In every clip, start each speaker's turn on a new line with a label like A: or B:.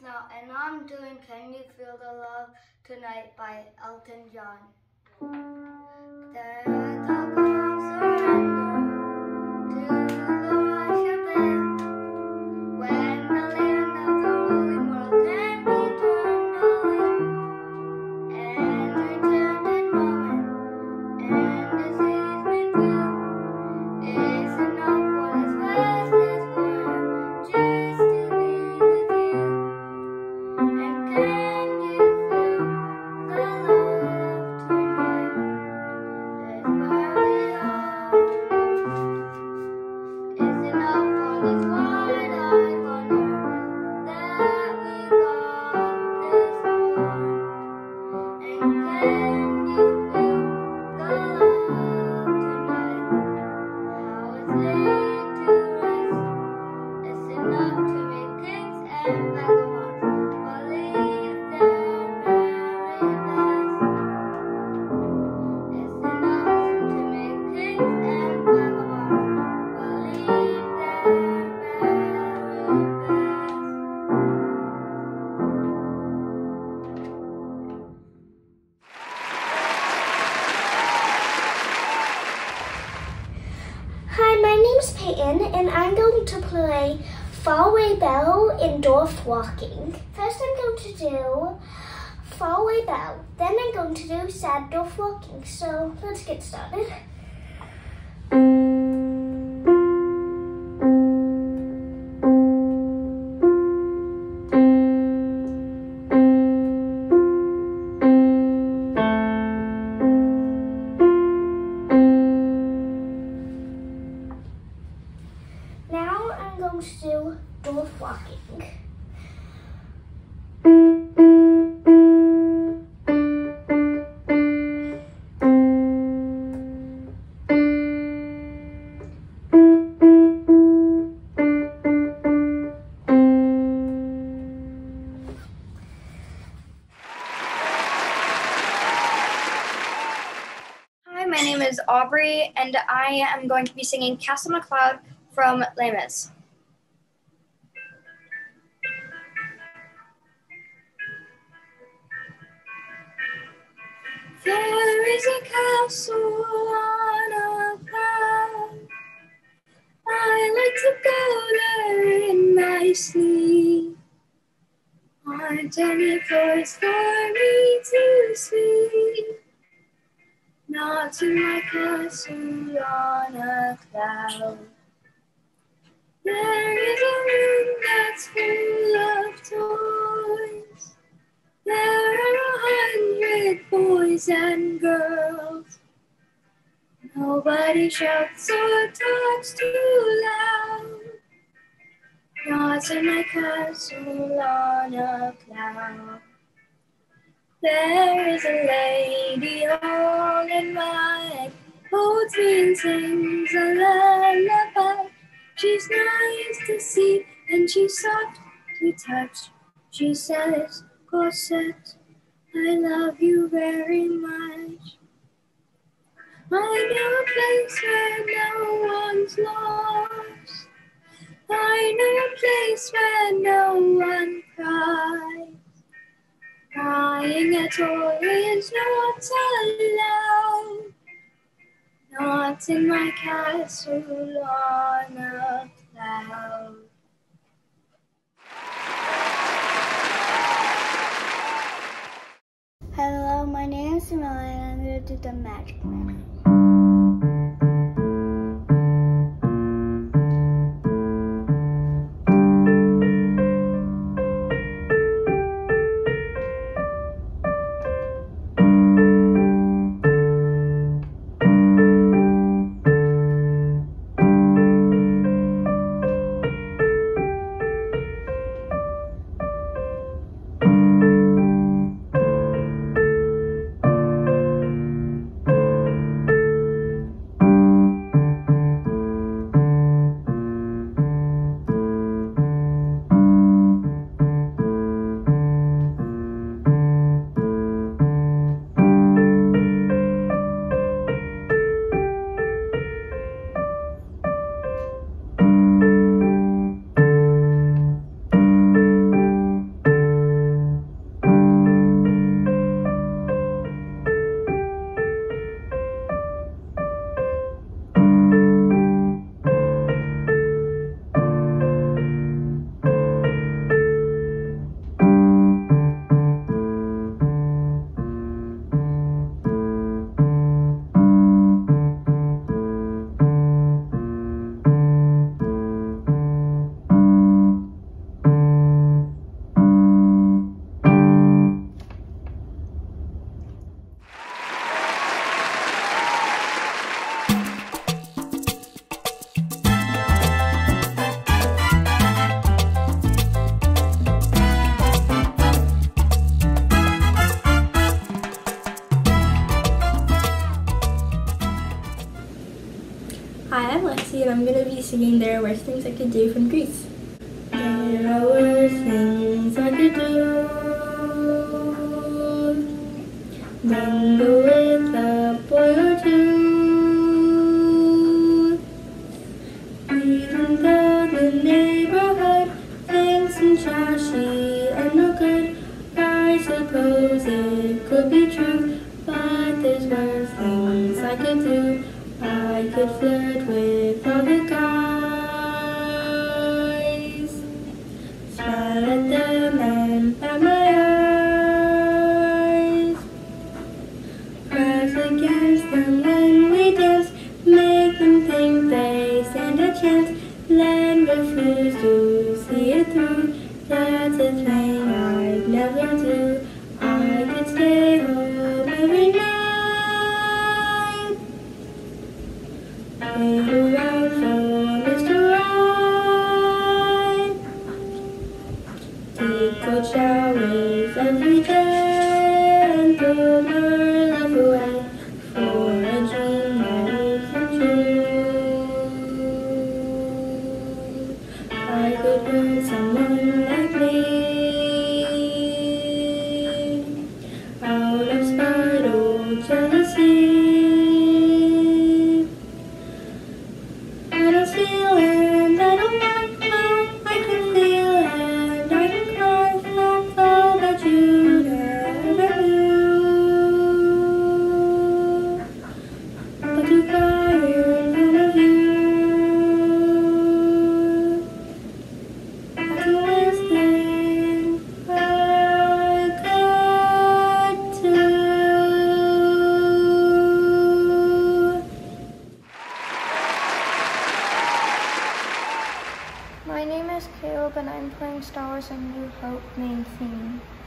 A: Snow, and I'm doing Can You Feel the Love Tonight by Elton John.
B: Bell. Then, I'm going to do Sad Dwarf Walking. So, let's get started.
C: My name is Aubrey, and I am going to be singing Castle McCloud from Les Mis. There is a castle on a cloud. I like to go there in my sleep. Floors for me to sweep? Not in my castle on a cloud. There is a room that's full of toys. There are a hundred boys and girls. Nobody shouts or talks too loud. Not in my castle on a cloud. There is a lady all in white, holds me and sings a lullaby. She's nice to see and she's soft to touch. She says, Cosette, I love you very much. I know a place where no one's lost. I know a place where no one cries. Crying at all is not allowed. Not in my castle on a cloud.
A: Hello, my name is Simone and I'm going to do the magic
D: There Things I Could Do from Grease. There are worse things I could do than go with a boy or two. Even though the neighborhood thinks I'm trashy and no good, I suppose it could be true. But there's worse things I could do. I could flirt Showers every day and throw my
A: playing A New Hope main theme.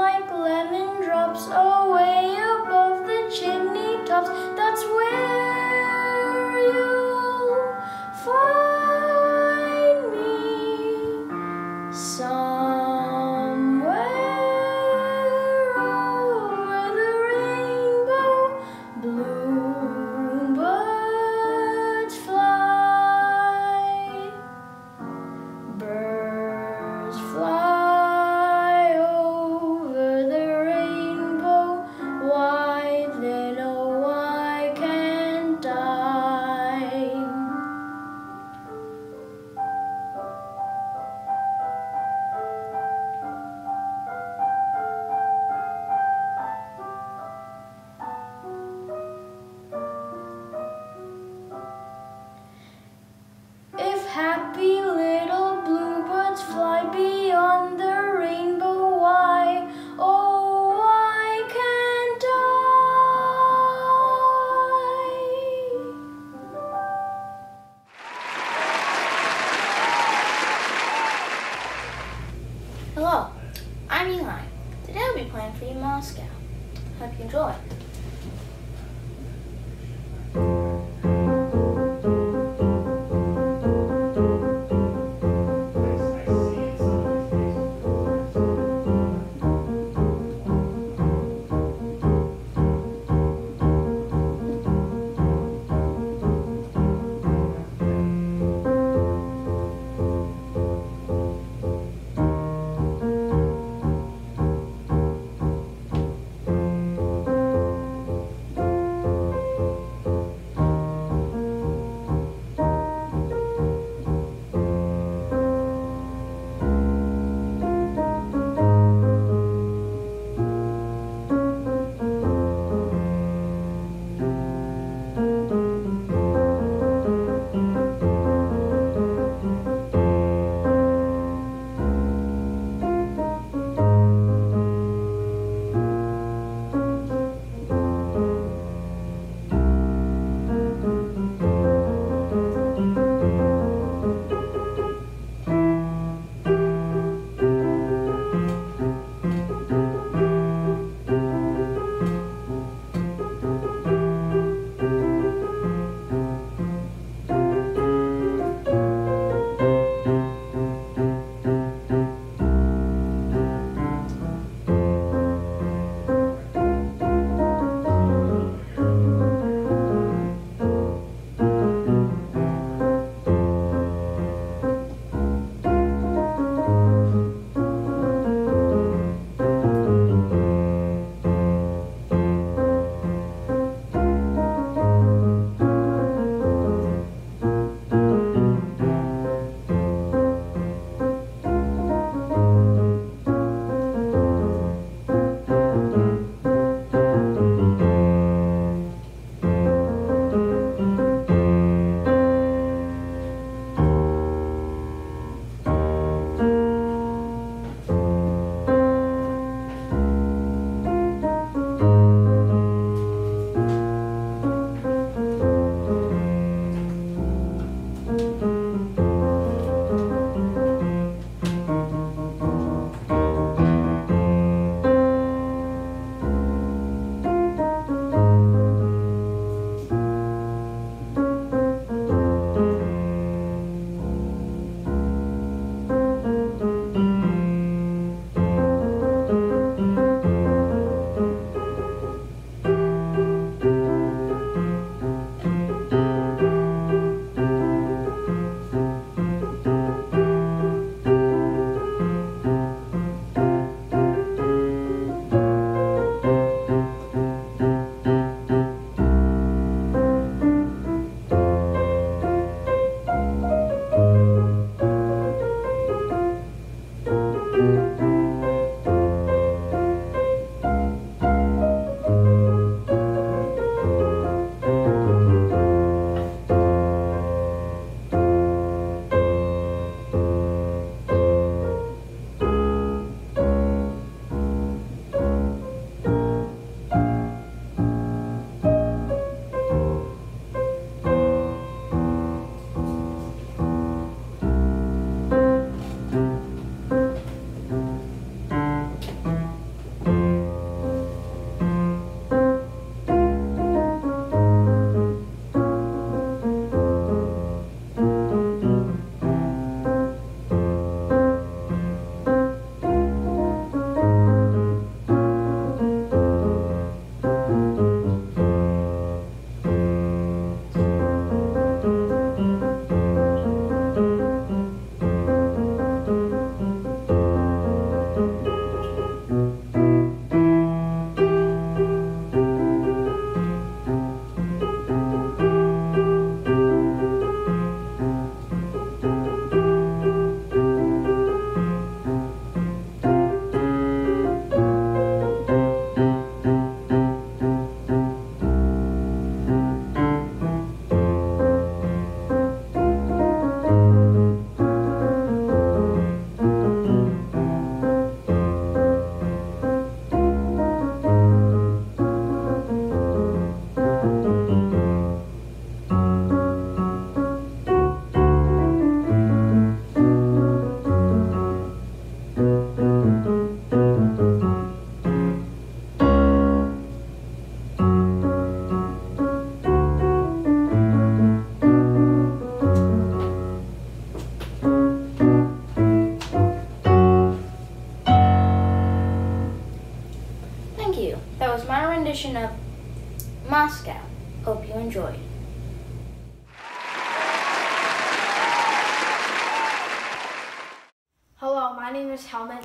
E: like lemon drops away.
F: 还挺重诶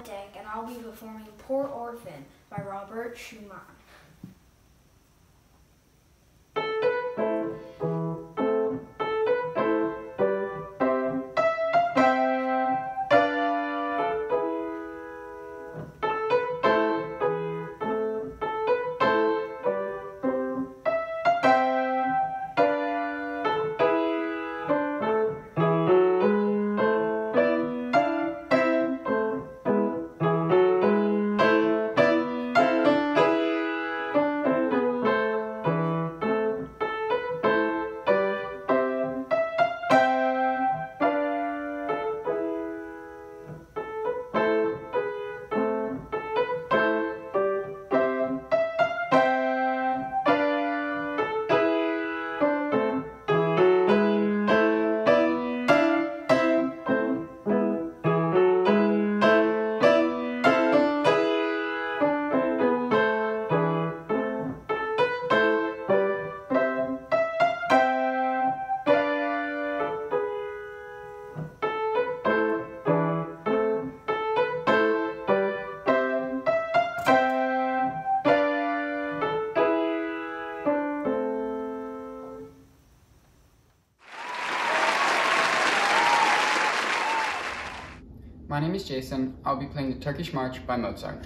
F: Dank, and I'll be performing Poor Orphan by Robert Schumann.
G: Name is Jason. I'll be playing the Turkish March by Mozart.